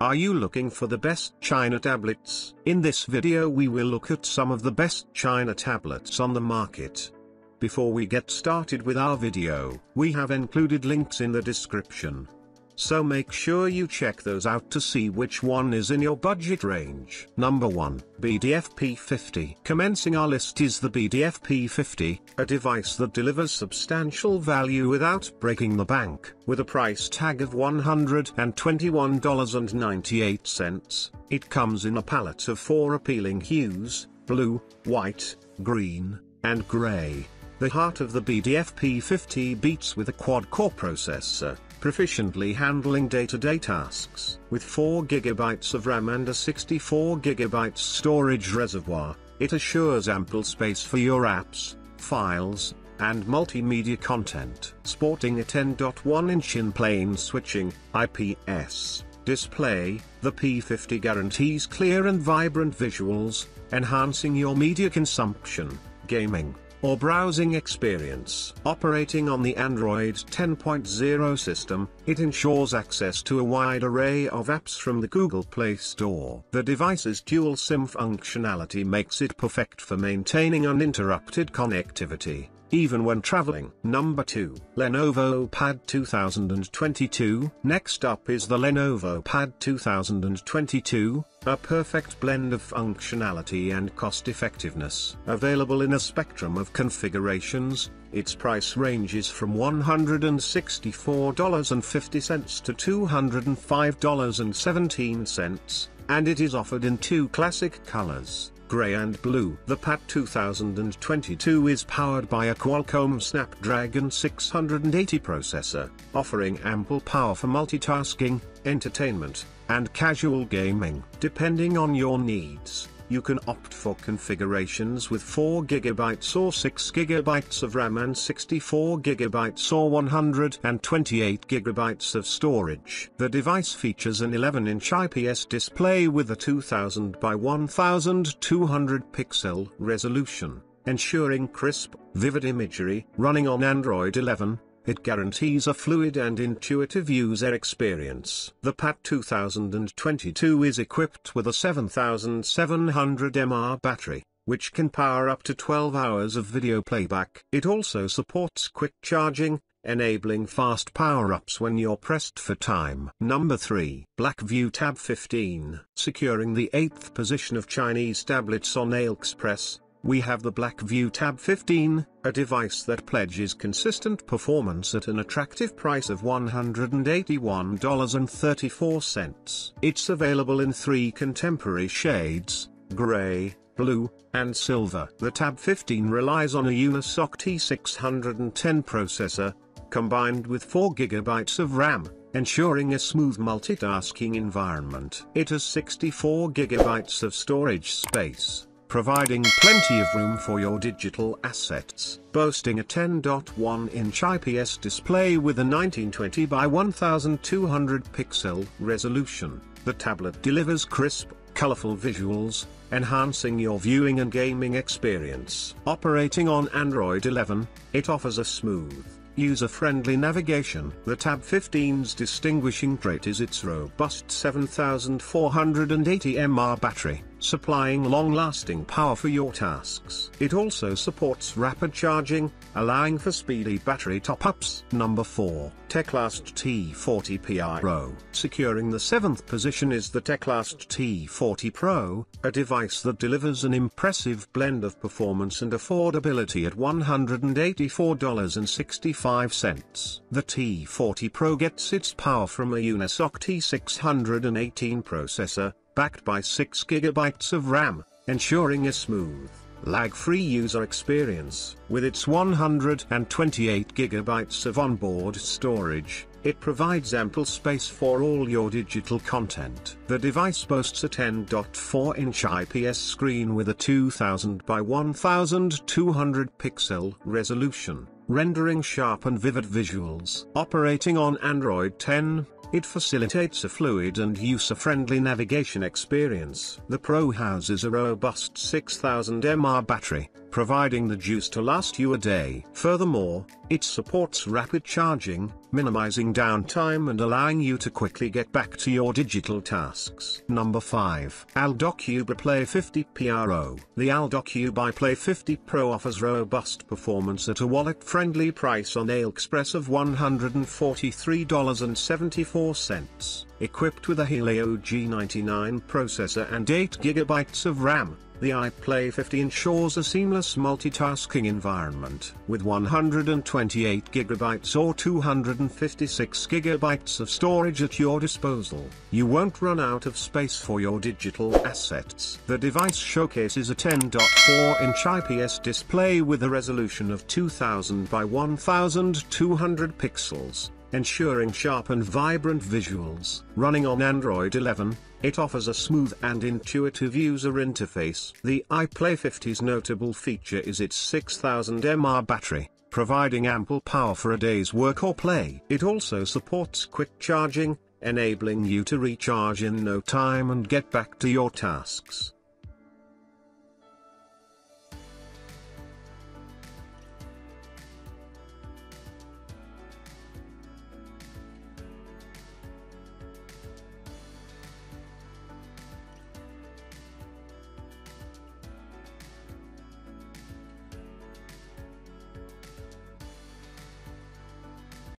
Are you looking for the best China tablets? In this video we will look at some of the best China tablets on the market. Before we get started with our video, we have included links in the description. So make sure you check those out to see which one is in your budget range. Number 1, BDF P50. Commencing our list is the BDF P50, a device that delivers substantial value without breaking the bank. With a price tag of $121.98, it comes in a palette of four appealing hues, blue, white, green, and gray. The heart of the BDF P50 beats with a quad-core processor, proficiently handling day-to-day tasks. With 4GB of RAM and a 64GB storage reservoir, it assures ample space for your apps, files, and multimedia content. Sporting a 10.1-inch in-plane switching, IPS, display, the P50 guarantees clear and vibrant visuals, enhancing your media consumption, gaming, or browsing experience. Operating on the Android 10.0 system, it ensures access to a wide array of apps from the Google Play Store. The device's dual SIM functionality makes it perfect for maintaining uninterrupted connectivity even when traveling. Number 2. Lenovo Pad 2022. Next up is the Lenovo Pad 2022, a perfect blend of functionality and cost effectiveness. Available in a spectrum of configurations, its price ranges from $164.50 to $205.17, and it is offered in two classic colors gray and blue. The Pad 2022 is powered by a Qualcomm Snapdragon 680 processor, offering ample power for multitasking, entertainment, and casual gaming. Depending on your needs, you can opt for configurations with 4GB or 6GB of RAM and 64GB or 128GB of storage. The device features an 11-inch IPS display with a 2000 by 1200 pixel resolution, ensuring crisp, vivid imagery. Running on Android 11, it guarantees a fluid and intuitive user experience. The Pad 2022 is equipped with a 7700 mAh battery, which can power up to 12 hours of video playback. It also supports quick charging, enabling fast power-ups when you're pressed for time. Number 3. Blackview Tab 15. Securing the 8th position of Chinese tablets on AliExpress, we have the Blackview Tab 15, a device that pledges consistent performance at an attractive price of $181.34. It's available in three contemporary shades, gray, blue, and silver. The Tab 15 relies on a Unisoc T610 processor, combined with 4GB of RAM, ensuring a smooth multitasking environment. It has 64GB of storage space providing plenty of room for your digital assets. Boasting a 10.1-inch IPS display with a 1920 by 1200 pixel resolution, the tablet delivers crisp, colorful visuals, enhancing your viewing and gaming experience. Operating on Android 11, it offers a smooth, user-friendly navigation. The Tab 15's distinguishing trait is its robust 7480 mAh battery, supplying long-lasting power for your tasks. It also supports rapid charging, allowing for speedy battery top-ups. Number 4. Teclast T40 Pi Pro. Securing the 7th position is the Teclast T40 Pro, a device that delivers an impressive blend of performance and affordability at $184.65. The T40 Pro gets its power from a Unisoc T618 processor, backed by 6GB of RAM, ensuring a smooth, lag-free user experience. With its 128GB of onboard storage, it provides ample space for all your digital content. The device boasts a 10.4-inch IPS screen with a 2000 by 1200 pixel resolution, rendering sharp and vivid visuals. Operating on Android 10, it facilitates a fluid and user-friendly navigation experience. The Pro houses a robust 6000 mAh battery, providing the juice to last you a day. Furthermore, it supports rapid charging, minimizing downtime and allowing you to quickly get back to your digital tasks. Number 5. ALLDOCUBE Play 50 Pro. The ALLDOCUBE Play 50 Pro offers robust performance at a wallet-friendly price on AliExpress of $143.74. Equipped with a Helio G99 processor and 8GB of RAM, the iPlay 50 ensures a seamless multitasking environment. With 128GB or 256GB of storage at your disposal, you won't run out of space for your digital assets. The device showcases a 10.4-inch IPS display with a resolution of 2000 by 1200 pixels ensuring sharp and vibrant visuals. Running on Android 11, it offers a smooth and intuitive user interface. The iPlay 50's notable feature is its 6000 mAh battery, providing ample power for a day's work or play. It also supports quick charging, enabling you to recharge in no time and get back to your tasks.